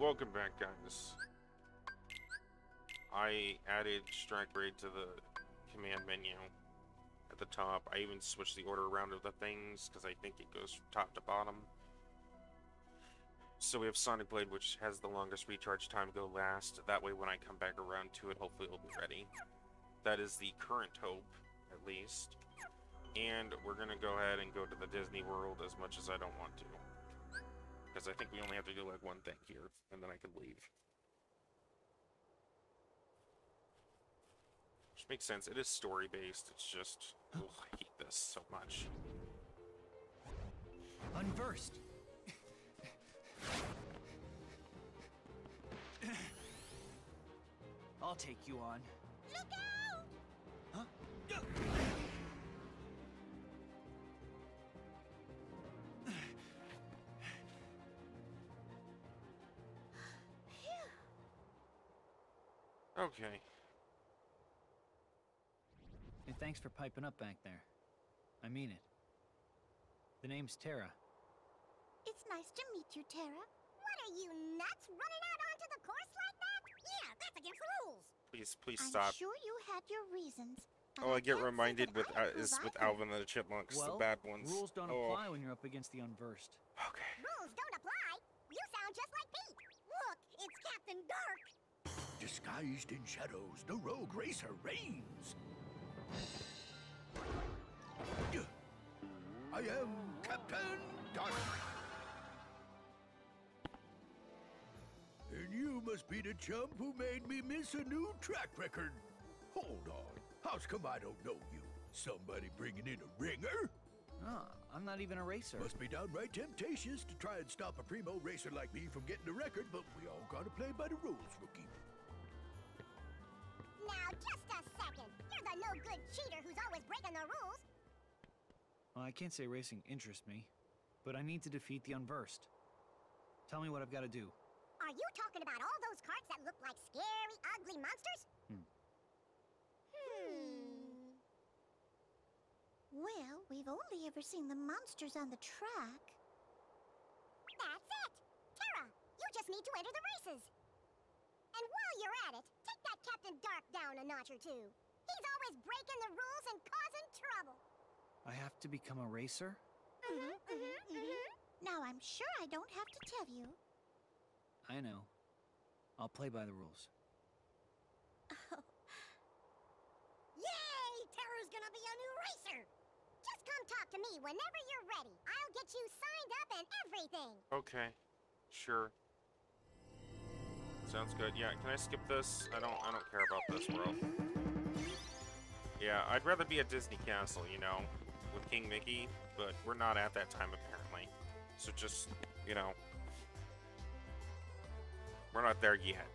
Welcome back, guys. I added strike raid to the command menu at the top. I even switched the order around of the things because I think it goes from top to bottom. So we have Sonic Blade, which has the longest recharge time go last. That way, when I come back around to it, hopefully it'll be ready. That is the current hope, at least. And we're gonna go ahead and go to the Disney World as much as I don't want to. Because I think we only have to do like one thing here, and then I can leave. Which makes sense. It is story based. It's just ugh, I hate this so much. Unversed. I'll take you on. Look out! Okay. Hey, thanks for piping up back there. I mean it. The name's Terra. It's nice to meet you, Terra. What are you, nuts? Running out onto the course like that? Yeah, that's against the rules. Please, please stop. I'm stop. sure you had your reasons. Oh, I get reminded with uh, is with. Alvin and the Chipmunks, well, the bad ones. rules don't oh. apply when you're up against the unversed. Okay. Rules don't apply. You sound just like Pete. Look, it's Captain Dark. Disguised in shadows, the rogue racer reigns. I am Captain Dark. And you must be the chump who made me miss a new track record. Hold on. How's come I don't know you? Somebody bringing in a ringer? Ah, I'm not even a racer. Must be downright temptatious to try and stop a primo racer like me from getting a record, but we all gotta play by the rules, rookie. No-good cheater who's always breaking the rules. Well, I can't say racing interests me, but I need to defeat the unversed. Tell me what I've got to do. Are you talking about all those carts that look like scary, ugly monsters? Hmm. Hmm. Well, we've only ever seen the monsters on the track. That's it! Terra, you just need to enter the races. And while you're at it, take that Captain Dark down a notch or two. He's always breaking the rules and causing trouble. I have to become a racer? Mm-hmm, mm-hmm, mm-hmm. Now, I'm sure I don't have to tell you. I know. I'll play by the rules. Yay! Terra's gonna be a new racer! Just come talk to me whenever you're ready. I'll get you signed up and everything. Okay. Sure. Sounds good. Yeah, can I skip this? I don't I don't care about this world. Yeah, I'd rather be at Disney Castle, you know, with King Mickey, but we're not at that time apparently. So just, you know, we're not there yet.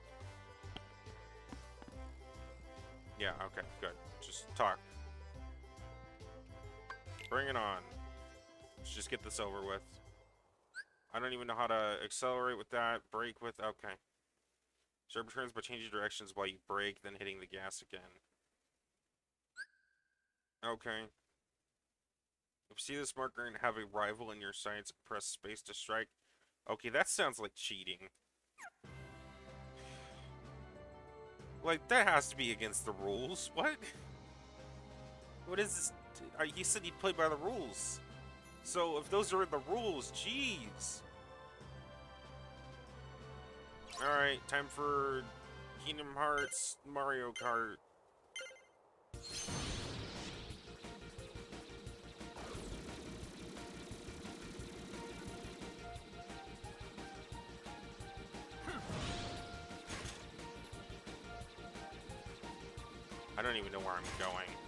Yeah, okay, good. Just talk. Bring it on. Let's just get this over with. I don't even know how to accelerate with that, brake with, okay. Sharp turns by changing directions while you brake, then hitting the gas again. Okay. If you see this marker and have a rival in your sights, press space to strike. Okay, that sounds like cheating. Like, that has to be against the rules. What? What is this? Uh, He said he'd play by the rules. So, if those are in the rules, jeez. Alright, time for Kingdom Hearts Mario Kart. I don't even know where I'm going.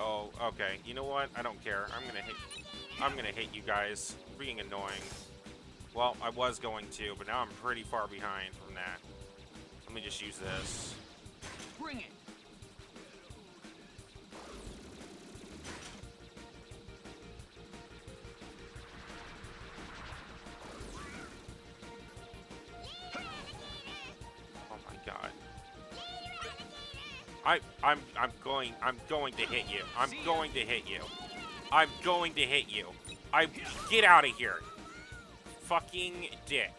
Oh, okay. You know what? I don't care. I'm gonna hit. I'm gonna hit you guys. Being annoying. Well, I was going to, but now I'm pretty far behind from that. Let me just use this. I I'm I'm going I'm going to hit you. I'm going to hit you. I'm going to hit you. I get out of here. Fucking dick.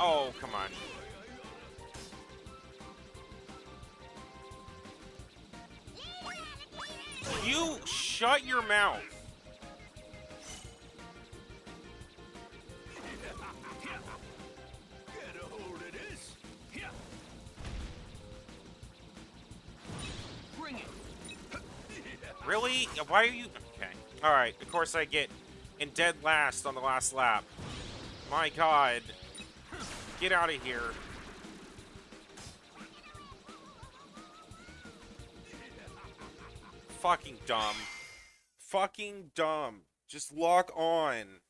Oh, come on. You shut your mouth. Really? Why are you? Okay. All right. Of course I get in dead last on the last lap. My God. Get out of here. Fucking dumb. Fucking dumb. Just lock on.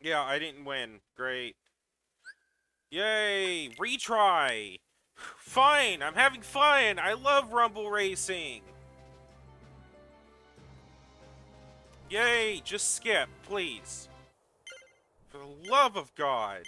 Yeah, I didn't win. Great. Yay! Retry! Fine! I'm having fun! I love Rumble Racing! Yay! Just skip, please. For the love of God!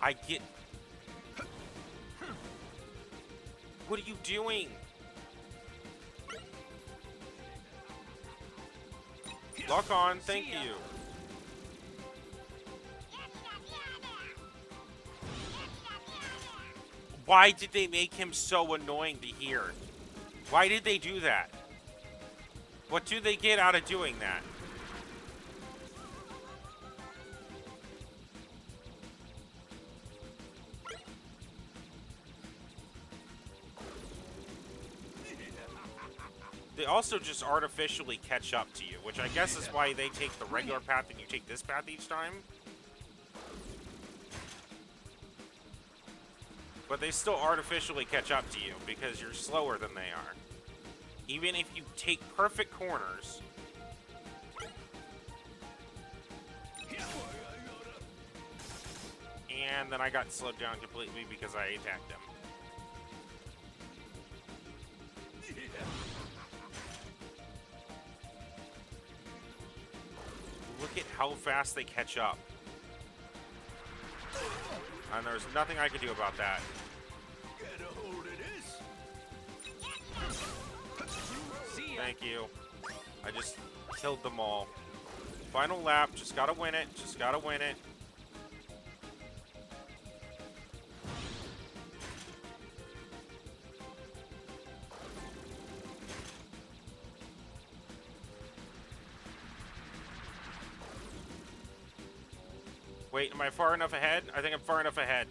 I get. What are you doing? Lock on, thank you. Why did they make him so annoying to hear? Why did they do that? What do they get out of doing that? They also just artificially catch up to you, which I guess is why they take the regular path and you take this path each time. But they still artificially catch up to you because you're slower than they are. Even if you take perfect corners. And then I got slowed down completely because I attacked him. How fast they catch up. And there's nothing I can do about that. Thank you. I just killed them all. Final lap, just gotta win it, just gotta win it. Wait, am I far enough ahead? I think I'm far enough ahead.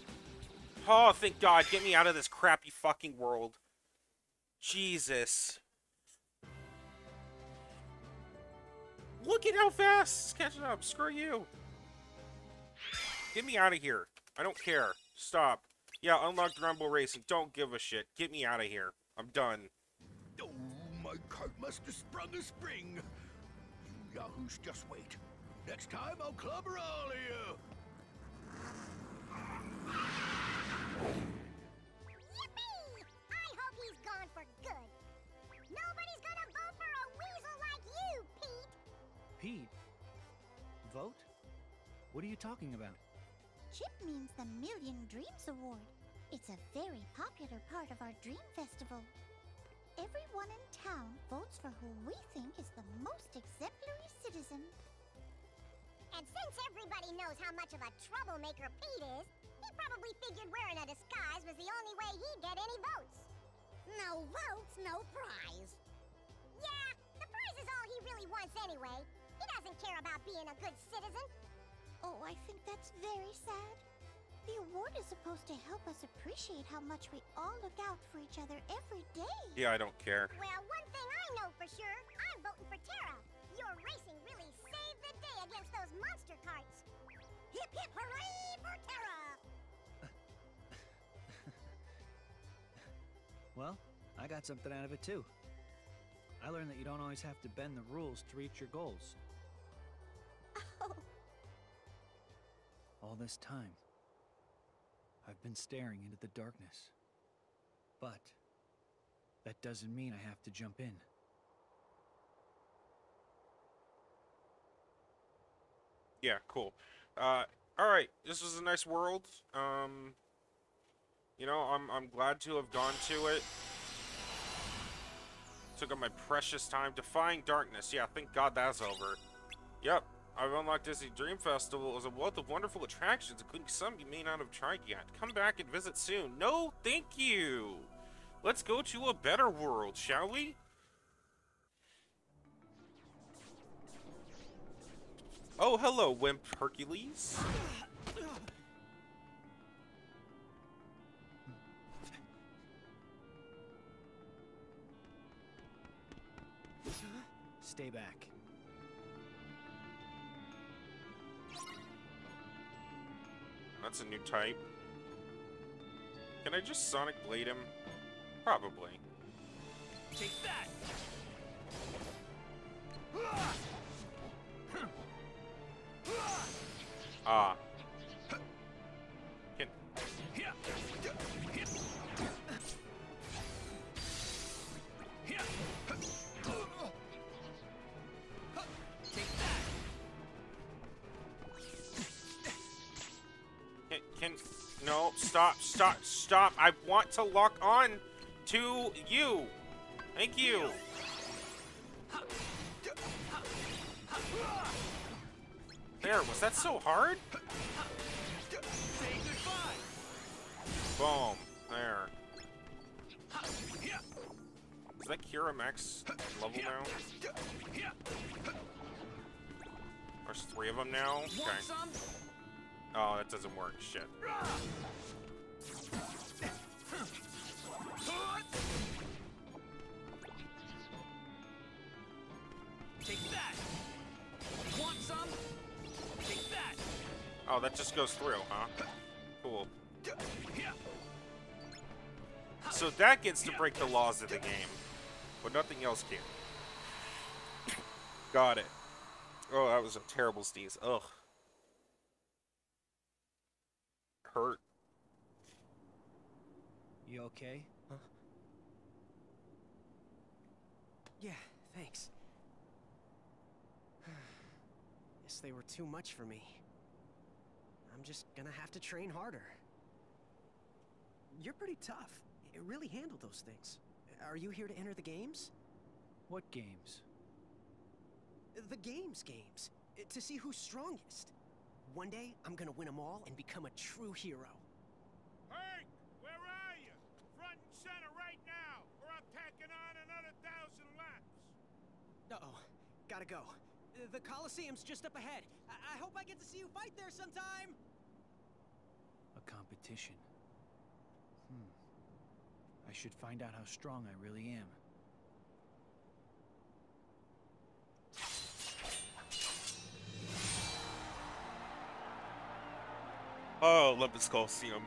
Oh, thank God. Get me out of this crappy fucking world. Jesus. Look at how fast it's catching up. Screw you. Get me out of here. I don't care. Stop. Yeah, unlocked Rumble Racing. Don't give a shit. Get me out of here. I'm done. Oh, my cart must have sprung a spring. You yahoos, just wait. Next time I'll clobber all of you. Yippee! I hope he's gone for good. Nobody's gonna vote for a weasel like you, Pete. Pete. Vote? What are you talking about? Chip means the Million Dreams Award. It's a very popular part of our Dream Festival. everyone in town votes for who we think is the most exemplary citizen. And since everybody knows how much of a troublemaker Pete is, probably figured wearing a disguise was the only way he'd get any votes. No votes, no prize. Yeah, the prize is all he really wants anyway. He doesn't care about being a good citizen. Oh, I think that's very sad. The award is supposed to help us appreciate how much we all look out for each other every day. Yeah, I don't care. Well, one thing I know for sure, I'm voting for Terra. Your racing really saved the day against those monster carts. Hip hip hooray for Terra! Well, I got something out of it too. I learned that you don't always have to bend the rules to reach your goals. Oh, All this time, I've been staring into the darkness. But that doesn't mean I have to jump in. Yeah, cool. Uh, all right, this was a nice world. Um, you know, I'm I'm glad to have gone to it. Took up my precious time defying darkness. Yeah, thank God that's over. Yep, I've unlocked Disney Dream Festival as a wealth of wonderful attractions, including some you may not have tried yet. Come back and visit soon. No, thank you. Let's go to a better world, shall we? Oh, hello, Wimp Hercules. Stay back. That's a new type. Can I just Sonic Blade him? Probably. Take that! Ah. No stop stop stop! I want to lock on to you. Thank you. There, was that so hard? Boom. There. Is that Kira Max level now? There's three of them now? Okay. Oh, that doesn't work. Shit. Take that! Want some? Take that! Oh, that just goes through, huh? Cool. So that gets to break the laws of the game, but nothing else can. Got it. Oh, that was a terrible sneeze. Ugh. Hurt. You okay? Huh? Yeah, thanks. Guess they were too much for me. I'm just gonna have to train harder. You're pretty tough. You really handled those things. Are you here to enter the games? What games? The games games. To see who's strongest. One day, I'm gonna win them all and become a true hero. Hank, where are you? Front and center right now, or I'm tacking on another thousand laps. Uh-oh. Gotta go. Uh, The Coliseum's just up ahead. I, I hope I get to see you fight there sometime! A competition. Hmm. I should find out how strong I really am. Oh, Olympus Coliseum.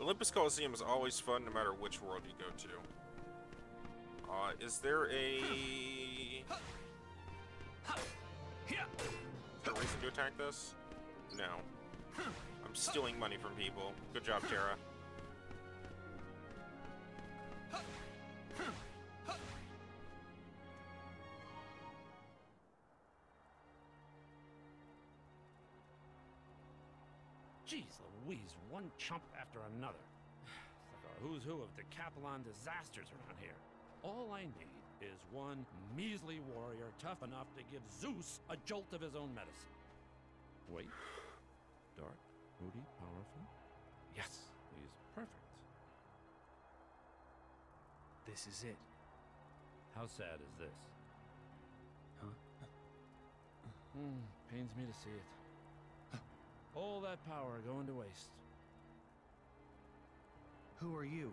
Olympus Coliseum is always fun no matter which world you go to. Uh, is there a... Is there a reason to attack this? No. I'm stealing money from people. Good job, Terra. One chump after another. It's like a who's who of Decathlon disasters around here. All I need is one measly warrior tough enough to give Zeus a jolt of his own medicine. Wait. Dark, moody, powerful. Yes, he's perfect. This is it. How sad is this? Huh? Hmm, pains me to see it. All that power going to waste. Who are you?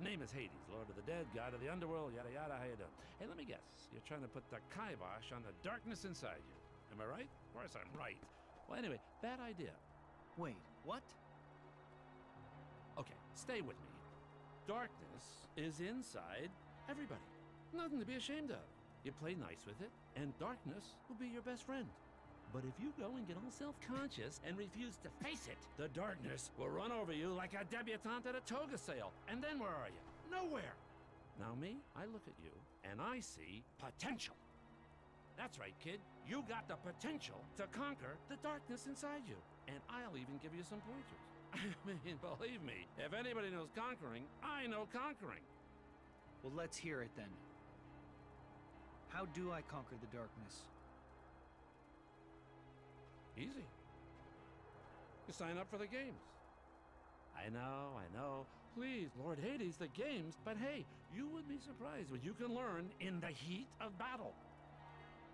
Name is Hades, Lord of the Dead, God of the Underworld, yada yada, how you doing? Hey, let me guess. You're trying to put the kibosh on the darkness inside you. Am I right? Of course I'm right. Well, anyway, bad idea. Wait, what? Okay, stay with me. Darkness is inside everybody. Nothing to be ashamed of. You play nice with it, and darkness will be your best friend. But if you go and get all self-conscious and refuse to face it, the darkness will run over you like a debutante at a toga sale. And then where are you? Nowhere. Now me, I look at you and I see potential. That's right, kid. You got the potential to conquer the darkness inside you. And I'll even give you some pointers. I mean, believe me, if anybody knows conquering, I know conquering. Well, let's hear it then. How do I conquer the darkness? Easy. You sign up for the games. I know, I know. Please, Lord Hades, the games. But hey, you would be surprised what you can learn in the heat of battle.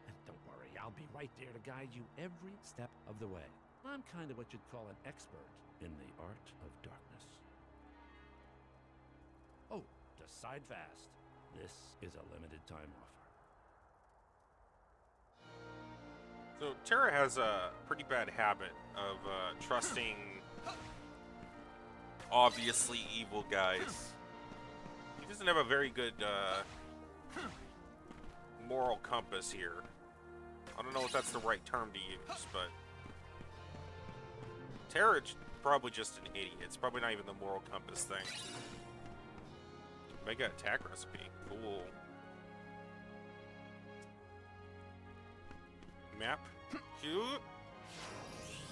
And don't worry, I'll be right there to guide you every step of the way. I'm kind of what you'd call an expert in the art of darkness. Oh, decide fast. This is a limited time offer. So Terra has a pretty bad habit of uh, trusting obviously evil guys. He doesn't have a very good uh, moral compass here. I don't know if that's the right term to use, but Terra probably just an idiot. It's probably not even the moral compass thing. Mega attack recipe, cool. Map.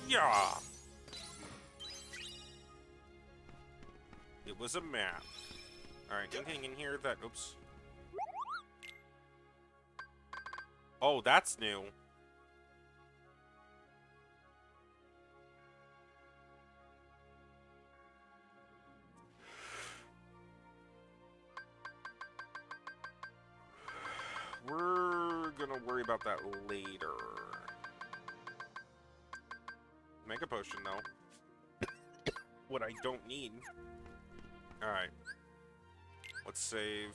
Yeah. It was a map. Alright, anything in here that. Oops. Oh, that's new. Mega potion, though. what I don't need. Alright. Let's save.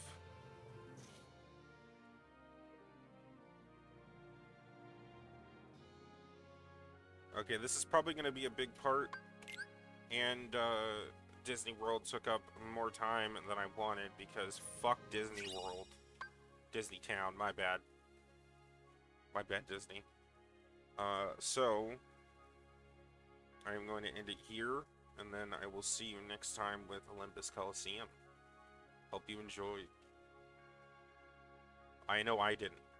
Okay, this is probably going to be a big part. And, uh, Disney World took up more time than I wanted because fuck Disney World. Disney Town, my bad. My bad, Disney. Uh, so, I am going to end it here, and then I will see you next time with Olympus Coliseum. Hope you enjoyed. I know I didn't.